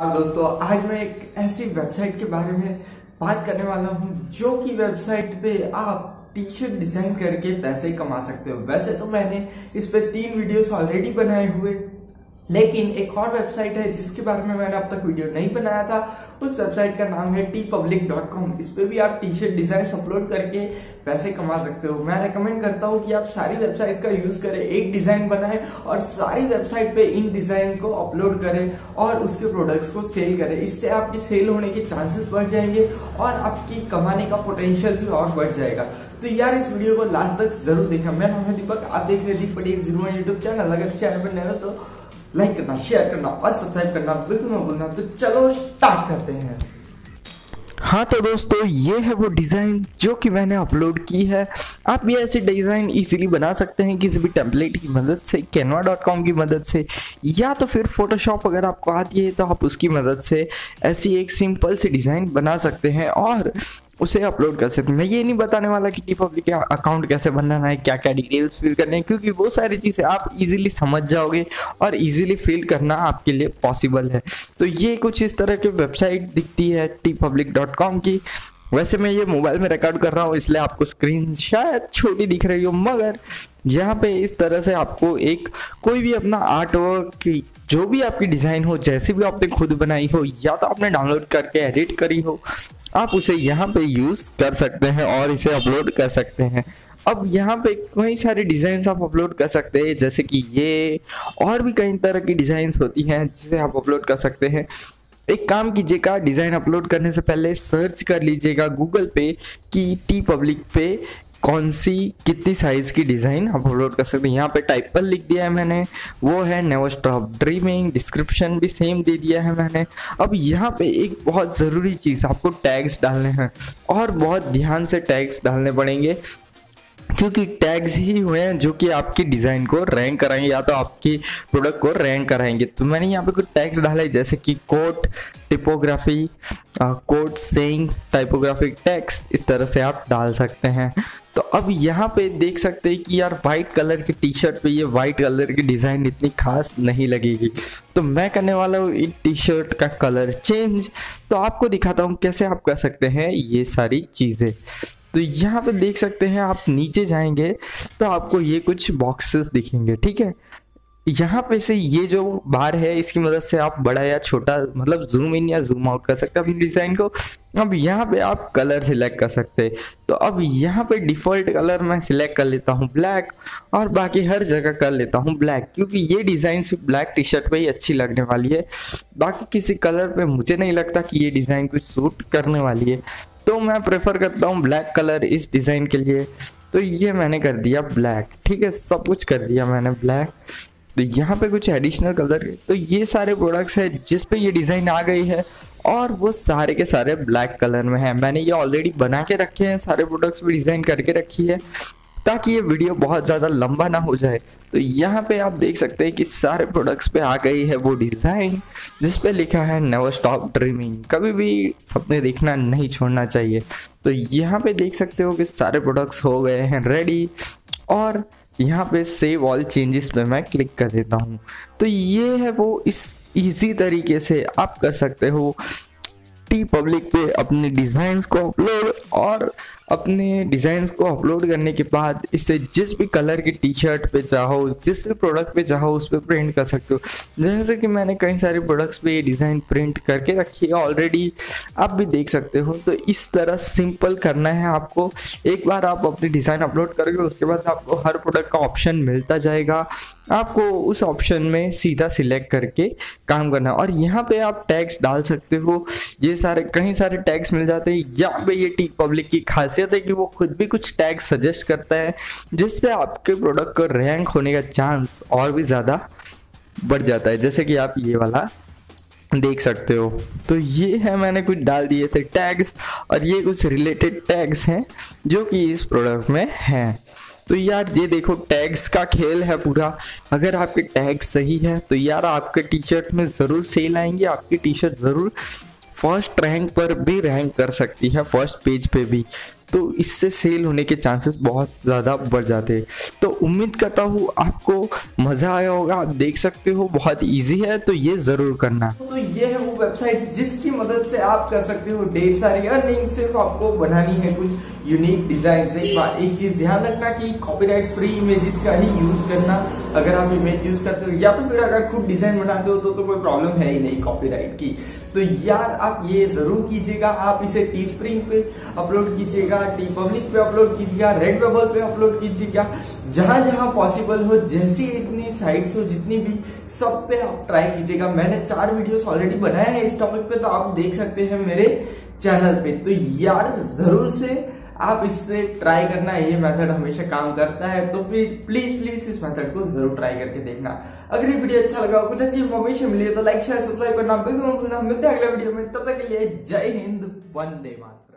दोस्तों, आज मैं एक ऐसी वेबसाइट के बारे में बात करने वाला हूँ, जो कि वेबसाइट पे आप टी शर्ट डिज़ाइन करके पैसे कमा सकते हो। वैसे तो मैंने इस पे तीन वीडियोस ऑलरेडी बनाए हुए। लेकिन एक और वेबसाइट है जिसके बारे में मैंने अब तक वीडियो नहीं बनाया था। उस वेबसाइट का नाम है टी पब्लिक डॉट कॉम इस पर भी आप टी शर्ट डिज़ाइन अपलोड करके पैसे कमा सकते हो। मैं रेकमेंड करता हूँ कि आप सारी वेबसाइट का यूज़ करें, एक डिज़ाइन बनाए और सारी वेबसाइट पे इन डिज़ाइन को अपलोड करें और उसके प्रोडक्ट्स को सेल करें। इससे आपके सेल होने के चांसेस बढ़ जाएँगे और आपकी कमाने का पोटेंशियल भी और बढ़ जाएगा। तो यार, इस वीडियो को लास्ट तक ज़रूर देखना। मैं नाम दीपक, आप देख रहे Deep Patel zero YouTube channel अगर चैनल पर नया तो लाइक करना शेयर करना और सब्सक्राइब करना, बिल्कुल ना भूलना। तो चलो स्टार्ट करते हैं। हाँ तो दोस्तों, ये है वो डिज़ाइन जो कि मैंने अपलोड की है। आप भी ऐसे डिज़ाइन इजीली बना सकते हैं किसी भी टेम्पलेट की मदद से कैनवा डॉट कॉम की मदद से, या तो फिर फोटोशॉप अगर आपको आती है तो आप उसकी मदद से ऐसी एक सिंपल सी डिज़ाइन बना सकते हैं। और उसे अपलोड कर सकते हैं। मैं ये नहीं बताने वाला कि पब्लिक अकाउंट कैसे बनाना है क्या क्या डिटेल्स फिल करने हैं, क्योंकि वो सारी चीज़ें आप इजीली समझ जाओगे और इजीली फिल करना आपके लिए पॉसिबल है। तो ये कुछ इस तरह की वेबसाइट दिखती है टी की। वैसे मैं ये मोबाइल में रिकॉर्ड कर रहा हूँ, इसलिए आपको स्क्रीन शायद छोटी दिख रही हो, मगर यहाँ पे इस तरह से आपको एक कोई भी अपना आर्ट वर्क जो भी आपकी डिज़ाइन हो, जैसी भी आपने खुद बनाई हो, या तो आपने डाउनलोड करके एडिट करी हो आप उसे यहाँ पे यूज़ कर सकते हैं और इसे अपलोड कर सकते हैं। अब यहाँ पे कई सारे डिज़ाइन आप अपलोड कर सकते हैं, जैसे कि ये और भी कई तरह की डिज़ाइन होती हैं जिसे आप अपलोड कर सकते हैं। एक काम कीजिएगा डिज़ाइन अपलोड करने से पहले सर्च कर लीजिएगा गूगल पे कि टी पब्लिक पे कौन सी कितनी साइज़ की डिज़ाइन आप अपलोड कर सकते हैं? यहाँ पे टाइप पर लिख दिया है मैंने। वो है नेवर स्टॉप ड्रीमिंग डिस्क्रिप्शन भी सेम दे दिया है मैंने। अब यहाँ पे एक बहुत ज़रूरी चीज़ आपको टैग्स डालने हैं और बहुत ध्यान से टैग्स डालने पड़ेंगे। क्योंकि टैग्स ही हुए हैं जो कि आपकी डिज़ाइन को रैंक कराएँगे या तो आपकी प्रोडक्ट को रैंक कराएँगे। तो मैंने यहाँ पे कुछ टैग्स डाले, जैसे कि quote typography quote saying typographic text इस तरह से आप डाल सकते हैं। तो अब यहाँ पे देख सकते हैं कि यार वाइट कलर की टी शर्ट पे ये वाइट कलर की डिज़ाइन इतनी खास नहीं लगेगी। तो मैं करने वाला हूँ इन टी शर्ट का कलर चेंज तो आपको दिखाता हूँ कैसे आप कर सकते हैं ये सारी चीज़ें। तो यहाँ पे देख सकते हैं आप नीचे जाएँगे तो आपको ये कुछ बॉक्सेस दिखेंगे, ठीक है? यहाँ पे से ये जो बार है, इसकी मदद से आप बड़ा या छोटा मतलब जूम इन या जूम आउट कर सकते हैं अपनी डिज़ाइन को। अब यहाँ पे आप कलर सिलेक्ट कर सकते हैं। तो अब यहाँ पे डिफ़ॉल्ट कलर मैं सिलेक्ट कर लेता हूँ ब्लैक और बाकी हर जगह कर लेता हूँ ब्लैक क्योंकि ये डिज़ाइन सिर्फ़ ब्लैक टी शर्ट पर ही अच्छी लगने वाली है। बाकी किसी कलर पर मुझे नहीं लगता कि ये डिज़ाइन कुछ सूट करने वाली है। तो मैं प्रेफर करता हूँ ब्लैक कलर इस डिज़ाइन के लिए। तो ये मैंने कर दिया ब्लैक ठीक है? सब कुछ कर दिया मैंने ब्लैक तो यहाँ पे कुछ एडिशनल कलर तो ये सारे प्रोडक्ट्स है जिस पे ये डिज़ाइन आ गई है और वो सारे के सारे ब्लैक कलर में है। मैंने ये ऑलरेडी बना के रखे हैं, सारे प्रोडक्ट्स भी डिज़ाइन करके रखी है ताकि ये वीडियो बहुत ज़्यादा लंबा ना हो जाए। तो यहाँ पे आप देख सकते हैं कि सारे प्रोडक्ट्स पे आ गई है वो डिज़ाइन जिस पे लिखा है नेवर स्टॉप ड्रीमिंग कभी भी सपने देखना नहीं छोड़ना चाहिए। तो यहाँ पे देख सकते हो कि सारे प्रोडक्ट्स हो गए हैं रेडी और यहाँ पे सेव ऑल चेंजेस पे मैं क्लिक कर देता हूँ। तो ये है वो इस इजी तरीके से आप कर सकते हो। टी पब्लिक पे अपने डिज़ाइन को अपलोड और अपने डिज़ाइंस को अपलोड करने के बाद इसे जिस भी कलर की टी शर्ट पे चाहो, जिस भी प्रोडक्ट पे चाहो, उस पर प्रिंट कर सकते हो। जैसे कि मैंने कई सारे प्रोडक्ट्स पे ये डिज़ाइन प्रिंट करके रखी है ऑलरेडी आप भी देख सकते हो। तो इस तरह सिंपल करना है आपको। एक बार आप अपनी डिज़ाइन अपलोड करोगे, उसके बाद आपको हर प्रोडक्ट का ऑप्शन मिलता जाएगा। आपको उस ऑप्शन में सीधा सिलेक्ट करके काम करना और यहाँ पे आप टैग्स डाल सकते हो। ये सारे, कई सारे टैग्स मिल जाते हैं। यहाँ पे ये टी पब्लिक की खासियत है कि वो खुद भी कुछ टैग सजेस्ट करता है, जिससे आपके प्रोडक्ट को रैंक होने का चांस और भी ज़्यादा बढ़ जाता है। जैसे कि आप ये वाला देख सकते हो। तो ये है, मैंने कुछ डाल दिए थे टैग्स और ये कुछ रिलेटेड टैग्स हैं जो कि इस प्रोडक्ट में हैं। तो यार, ये देखो टैग्स का खेल है पूरा। अगर आपके टैग सही है तो यार आपके टी शर्ट में ज़रूर सेल आएँगे, आपकी टी शर्ट ज़रूर फ़र्स्ट रैंक पर भी रैंक कर सकती है फ़र्स्ट पेज पे भी। तो इससे सेल होने के चांसेस बहुत ज़्यादा बढ़ जाते हैं। तो उम्मीद करता हूँ आपको मज़ा आया होगा। आप देख सकते हो, बहुत इजी है तो ये ज़रूर करना। तो ये है वो वेबसाइट जिसकी मदद से आप कर सकते हो ढेर सारी अर्निंग सिर्फ़ आपको बनानी है कुछ। यूनिक डिज़ाइन बात एक चीज़ ध्यान रखना कि कॉपीराइट फ्री इमेजेस का ही यूज़ करना अगर आप इमेज यूज़ करते हो या तो फिर अगर खुद डिज़ाइन बनाते हो तो, तो कोई प्रॉब्लम है ही नहीं कॉपीराइट की। तो यार आप ये ज़रूर कीजिएगा आप इसे टी स्प्रिंग पे अपलोड कीजिएगा टी पब्लिक पे अपलोड कीजिएगा रेड बबल पे अपलोड कीजिएगा जहाँ जहाँ पॉसिबल हो जैसी इतनी साइट्स हो जितनी भी सब पे आप ट्राई कीजिएगा। मैंने चार वीडियोस ऑलरेडी बनाए हैं इस टॉपिक पे तो आप देख सकते हैं मेरे चैनल पे। तो यार ज़रूर से आप इससे ट्राई करना, ये मेथड हमेशा काम करता है तो फिर प्लीज़ प्लीज़ इस मेथड को ज़रूर ट्राई करके देखना। अगर ये वीडियो अच्छा लगा कुछ अच्छी इन्फॉर्मेशन मिली तो लाइक शेयर सब्सक्राइब करना बिल्कुल मिलते हैं अगले वीडियो में, तब तक के लिए जय हिंद, वंदे मातरम।